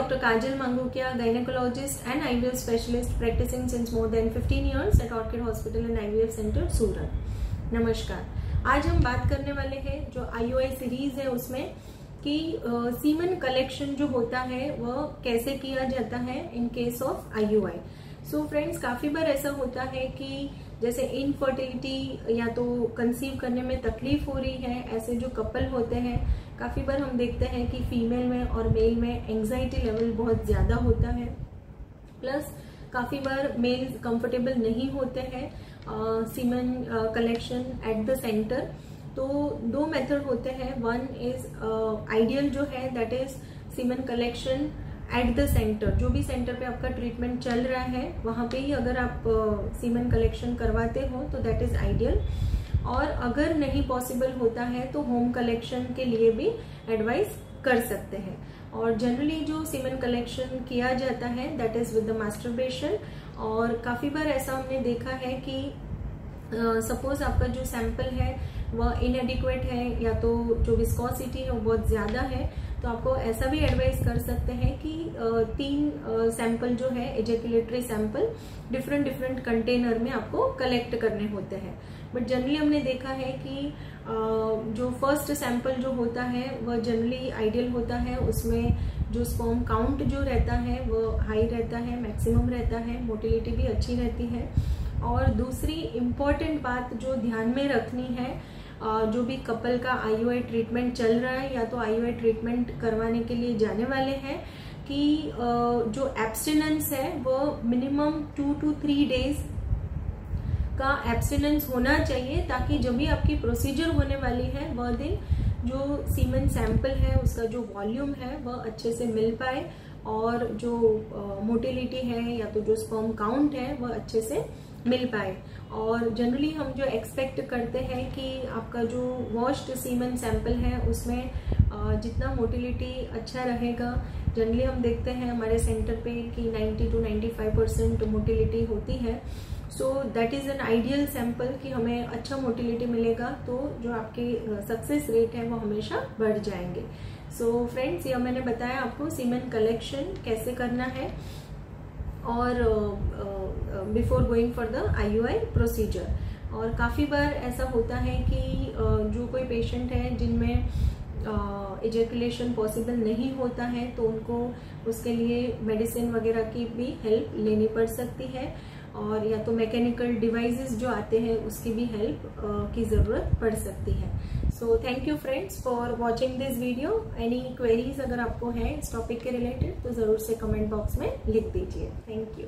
Doctor Kajal Mangukiya gynaecologist and IVF specialist practising since more than 15 years at Orchid hospital and IVF centre Surat नमस्कार आज हम बात करने वाले हैं जो आई यू आई सीरीज़ है उसमें कि सीमन कलेक्शन जो होता है वह कैसे किया जाता है in case of IUI so friends काफ़ी बार ऐसा होता है कि जैसे इनफर्टिलिटी या तो कंसीव करने में तकलीफ़ हो रही है, ऐसे जो कपल होते हैं, काफ़ी बार हम देखते हैं कि फीमेल में और मेल में एंजाइटी लेवल बहुत ज़्यादा होता है। प्लस काफ़ी बार मेल कंफर्टेबल नहीं होते हैं semen collection at the centre तो दो मेथड होते हैं। वन इज़ आइडियल जो है that is semen collection at the centre जो भी सेंटर पे आपका ट्रीटमेंट चल रहा है वहाँ पे ही अगर आप सीमन कलेक्शन करवाते हो तो दैट इज़ आइडियल और अगर नहीं पॉसिबल होता है तो होम कलेक्शन के लिए भी एडवाइस कर सकते हैं। और जनरली जो सीमन कलेक्शन किया जाता है that is with the masturbation और काफ़ी बार ऐसा हमने देखा है कि सपोज़ uh, आपका जो सैंपल है वह इनएडिक्वेट है या तो जो विस्कोसिटी है वो बहुत ज़्यादा है तो आपको ऐसा भी एडवाइस कर सकते हैं कि तीन सैंपल जो है ejaculatory sample different different container में आपको कलेक्ट करने होते हैं। बट जनरली हमने देखा है कि जो फ़र्स्ट सैंपल जो होता है, वह जनरली आइडियल होता है। उसमें जो स्पॉम काउंट जो रहता है, वह हाई रहता है मैक्सिमम रहता है मोटिलिटी भी अच्छी रहती है। और दूसरी इंपॉर्टेंट बात जो ध्यान में रखनी है जो भी कपल का आई ट्रीटमेंट चल रहा है या तो आई ट्रीटमेंट करवाने के लिए जाने वाले हैं कि जो एब्सटिनेंस है वो minimum two to three days का एब्सटिनेंस होना चाहिए ताकि जब भी आपकी प्रोसीजर होने वाली है, वह दिन जो सीमेंट सैंपल है, उसका जो वॉल्यूम है, वह अच्छे से मिल पाए और जो मोटिलिटी है या तो जो स्पर्म काउंट है, वह अच्छे से मिल पाए। और जनरली हम जो एक्सपेक्ट करते हैं कि आपका जो वॉश्ड सीमन सैंपल है उसमें जितना मोटिलिटी अच्छा रहेगा जनरली हम देखते हैं हमारे सेंटर पे कि 90 टू 95 परसेंट मोटिलिटी होती है। So that is an ideal sample कि हमें अच्छा मोटिलिटी मिलेगा तो जो आपके सक्सेस रेट है वो हमेशा बढ़ जाएँगे। सो so, फ्रेंड्स ये मैंने बताया आपको सीमेंट कलेक्शन कैसे करना है। और before going for the IUI procedure और काफ़ी बार ऐसा होता है कि जो कोई पेशेंट है जिनमें इजेकुलेशन uh, पॉसिबल नहीं होता है तो उनको उसके लिए मेडिसिन वगैरह की भी हेल्प लेनी पड़ सकती है। और या तो मैकेनिकल डिवाइसेस जो आते हैं उसकी भी हेल्प की ज़रूरत पड़ सकती है। So thank you friends for watching this video any queries अगर आपको है इस टॉपिक के रिलेटेड तो ज़रूर से कमेंट बॉक्स में लिख दीजिए. Thank you